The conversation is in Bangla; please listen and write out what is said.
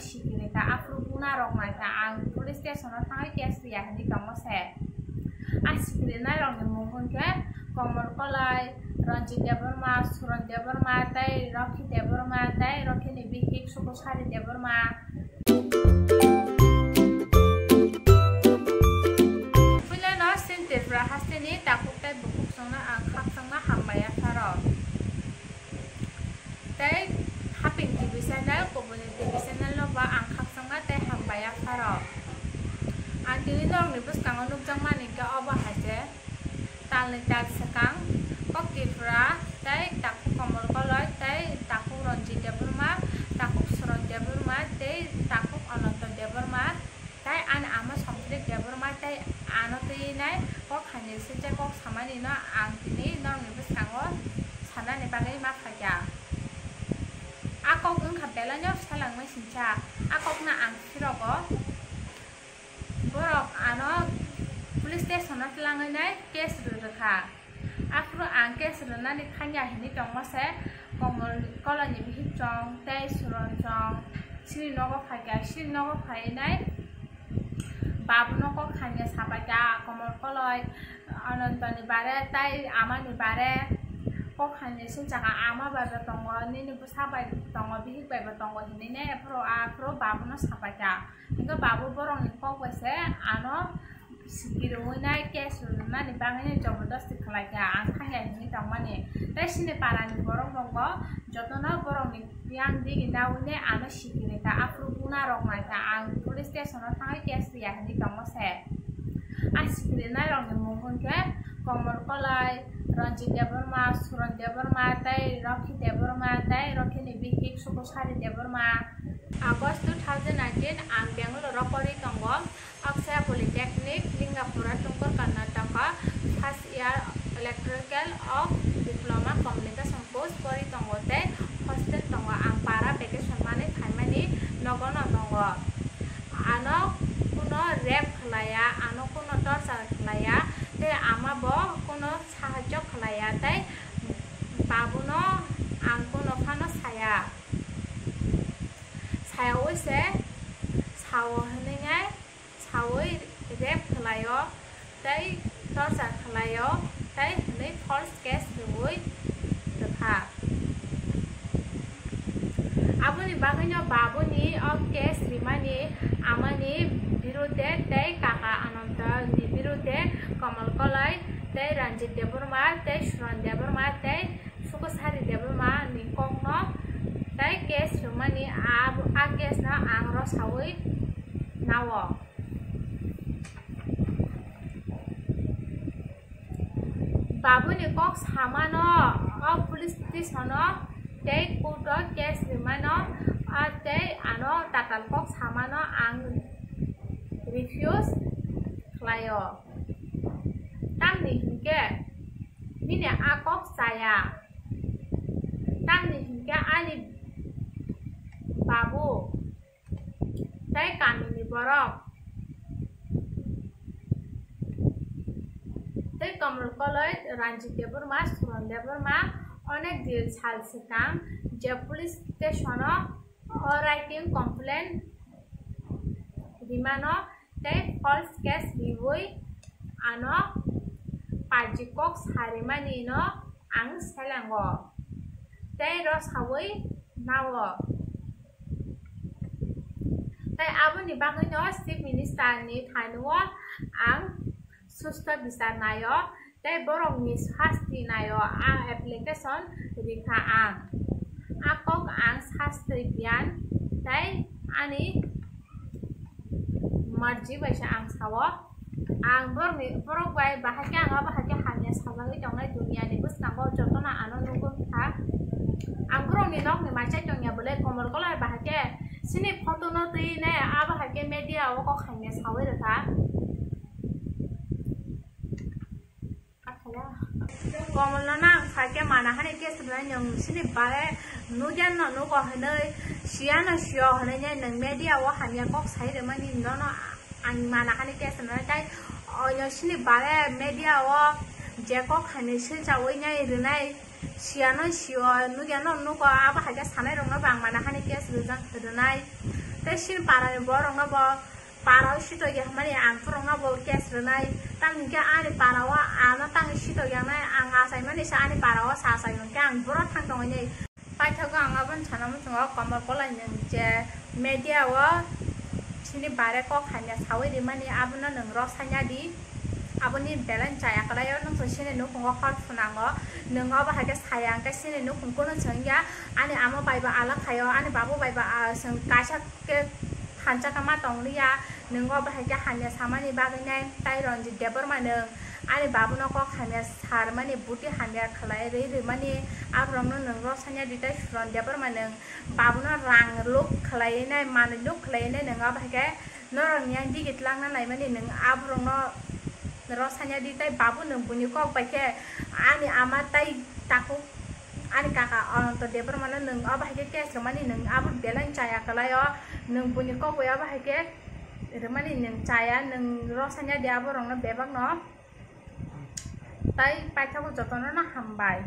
sikirika afro buna rok naika ang police station o tangai case riya hani tongo se a sikiri nai rok ni mung ke কমল কলাই রঞ্জিত দেবর মা সুরন দেবর মা তাই রক্ষী দেবর মা তাই রক্ষী নিবি হিক সুকসারি দেবর মা Tefra hasteni takuk tai bukuk sangna angkak sangna hambaya faro. Ang nong ni bus kangon nuk jang mani ka oba haje. Tal ni tak sakang kok Tefra tai takuk komol koloi tai takuk ronji deburma takuk suron deburma tai takuk ananta deburma tai an ama somtrik deburma tai anotoi nai kok hanya saja kok sama ni no ang ini no ni bus kango sana ni pakai mak kaya akok ung kapela nyo salang mai sincha akok na ang siroko आनो पुलिस स्टेशन त लाङै नै केस रुखा आफ्रो आं केस रुना नि खाङ्या हिनि दङसे कमल कलनि बिहि चौ तै सुरन चौ सिनि नगो फाइगा सिनि नगो फाइ नै बाबु नगो खाङ्या साबाका कमल कलय अनन्त नि बारे तै आमा नि बारे ক খান্দিছিল জাগা আমাৰ বাবে মৰণি নিব চাপাই টঙ বিহি পাৰিব টঙ সিনি নে এফ্ৰ আফ্ৰ বাবু ন চাপাই যা কিন্তু বাবু বৰং ক কৈছে আন শিকিৰৈ নাই কেচ মানে বাঙিনী জবৰদস্তি খেলাই যা আন ঠাঙি তাৰমানে। তাই চিনি পাৰানি বৰং দংগ যতন বৰং বিয়াং দি গিনা উইনে আন শিকিলে তা আফ্ৰ গুণা ৰং নাই তা আন পুলিচ ষ্টেচনত থাঙি কেচ দিয়া সিনি দংগ চাই আৰু শিকিলে নাই ৰঙে মোৰ କମଳ କଲାଏ ରଞ୍ଜି ଦେବର ମା ସୁରଞ୍ଜ ଦେବର ମା ତାଏ ରଖି ଦେବର ମା ତାଏ ରଖିଲି ବି କିକ୍ ସବୁ ସାରି ଦେବର ମା ଅଗଷ୍ଟ ଟୁ ଥାଉଜେଣ୍ଡ ନାଇଣ୍ଟିନ୍ ଆମ ବେଙ୍ଗଲୋର ପରିତଙ୍ଗ Akshay polytechnic Lingapura ଟୁଙ୍କର Karnataka first year electrical of diploma communication course ପରିତଙ୍ଗ ତାଏ ହଷ୍ଟେଲ ଟଙ୍ଗ ଆମ ପାରା ପେକେ ସେମାନେ ଖାଇମାନି ନଗନ ଟଙ୍ଗ ଆନ କୁନ ରେପ୍ ଖେଲାୟା ଆନ କୁନ ଟର୍ଚ୍ଚ ଖେଲାୟା আমাবো কোনো সাহায্য খেলায়া তাই বাবুনো আং কোনো ফানো সায়া সায়া ওইসে সাও হনেঙাই সাওই রেপ খেলায় তাই টর্চার খেলায়। তাই হনে ফলস কেস হই রখা আবুনি বাগাইন বাবুনি অ কেস রিমানি আমানি বিরুদ্ধে তাই কাকা আনন্দ বিরুদ্ধে কমল কলাই, তাই রঞ্জিত দেবরমা তাই সুরন দেবরমা তাই সুকসারি দেবরমা নি কগ্ন তাই কেস রিমানি আব, আ কেস না, আংর সাওই নাও। বাবুনি কক সামানো, অ পুলিশ স্টেশন তাই কোর্ট কেস রিমানো তাই আনো তাতাল কক সামানো আং রিফিউজ খালায় tamni hingke mini akok saya tamni hingke ani babu tai kamini borok tai Kamal Kalai Ranjit Debbarma সুরন দেবর মা অনেক দিল ছাল সেকাম যে পুলিশ স্টেশন রাইটিং কমপ্লেন বিমান তাই ফলস কেস বিবই আনো पार्जिकक हारेमानि न आं सेलांग तै र सावै नाव तै आबो नि बाङै न सिप मिनिस्टार नि थानुव आं सुस्थ बिसार नाय तै बरं नि स्वास्थ्य नाय आं एप्लिकेशन रिखा आं आकक आं शास्त्री ज्ञान तै आनि मार्जी आं सावा ang bormi borok bai bahagia ang bahagia hamnya sabagi jongai dunia ni, bus nang bau contoh na anu nunggu ha. Ang borok ni nok ni hát cái boleh komor kolai bahagia sini foto no tui ne hát cái media wo kok hamnya sawi de ta. Komor no nang fakia mana hani ke sebenarnya yang sini bare nujan no nugo hanoi siana sio hanoi nya nang media wo hamnya kok sai de mani no. nó sin para ni borong no bo para sito ya mani ang furong no bo kes renai tang ke ani para wa ana tang sito ya nai ang asai mani sa ani para wa sa sai ke ang boro thang dong ni pai thago ang abon chana mo chungo kamar kola nyang je media wa sini bare kok hanya sawi di mana abon neng rasanya di aboni belen jaya kala yo nung sini nukung kok kor funango nung oba hage sayang ke sini nu kong kono ane amo amo baiba ala kayo ane babu baiba seng kasha ke hancha kama tongriya nenggo bahaya hanya sama nih bagainya tay ronji dapur maneng ani babu noko hanya sarma nih buti hanya kelai rei rei mana abrono nenggo sanya di tay ron dapur babu no rang luk kelai nih mana luk kelai nih nenggo bahaya norong yang dikit lang nai mana neng abrono rosanya di tay babu neng bunyi kok pakai ani amatai takuk ari kaka onto debar mana neng apa hike ke semani neng abu belan caya kala yo. Neng bunyi kok ya apa hike remani neng caya neng rosanya dia apa neng bebak no. Tai paithaku jotono na hambai.